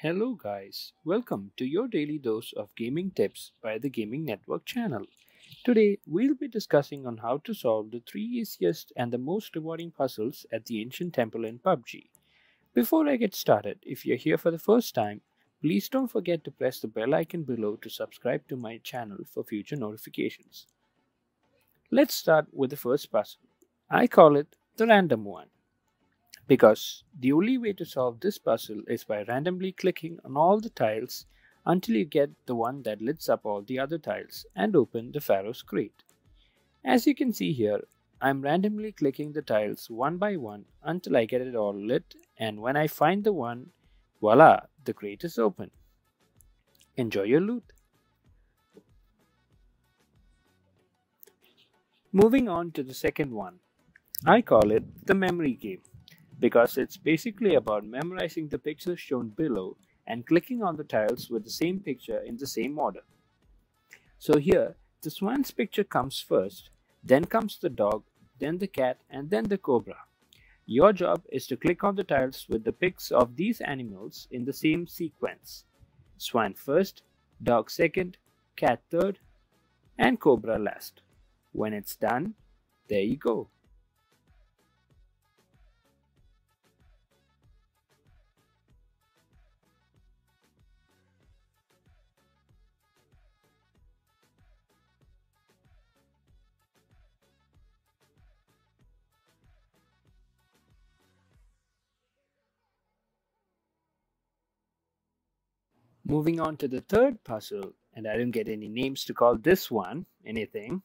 Hello guys, welcome to your daily dose of gaming tips by the Gaming Network channel. Today we'll be discussing on how to solve the three easiest and the most rewarding puzzles at the ancient temple in PUBG. Before I get started, if you're here for the first time, please don't forget to press the bell icon below to subscribe to my channel for future notifications. Let's start with the first puzzle. I call it the random one because the only way to solve this puzzle is by randomly clicking on all the tiles until you get the one that lights up all the other tiles and open the Pharaoh's crate. As you can see here, I'm randomly clicking the tiles one by one until I get it all lit and when I find the one, voila, the crate is open. Enjoy your loot. Moving on to the second one. I call it the memory game because it's basically about memorizing the pictures shown below and clicking on the tiles with the same picture in the same order. So here, the swan's picture comes first, then comes the dog, then the cat, and then the cobra. Your job is to click on the tiles with the pics of these animals in the same sequence. Swan first, dog second, cat third, and cobra last. When it's done, there you go. Moving on to the third puzzle, and I didn't get any names to call this one anything.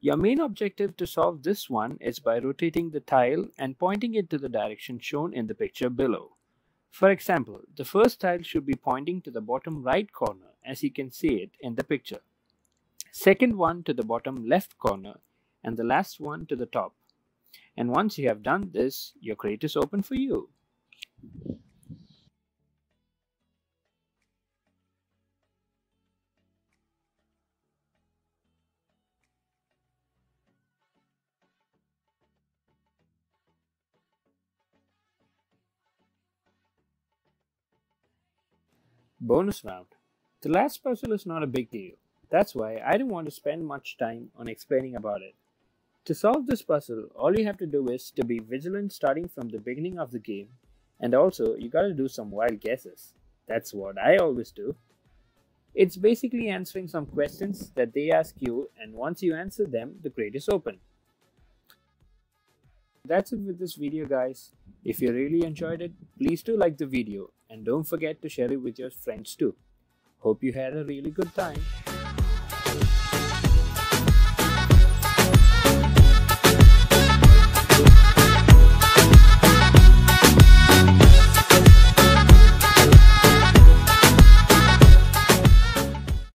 Your main objective to solve this one is by rotating the tile and pointing it to the direction shown in the picture below. For example, the first tile should be pointing to the bottom right corner as you can see it in the picture. Second one to the bottom left corner and the last one to the top. And once you have done this, your crate is open for you. Bonus round. The last puzzle is not a big deal. That's why I didn't want to spend much time on explaining about it. To solve this puzzle, all you have to do is to be vigilant starting from the beginning of the game, and also you gotta do some wild guesses. That's what I always do. It's basically answering some questions that they ask you, and once you answer them, the crate is open. That's it with this video guys. If you really enjoyed it, please do like the video and don't forget to share it with your friends too. Hope you had a really good time.